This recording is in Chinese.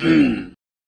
嗯。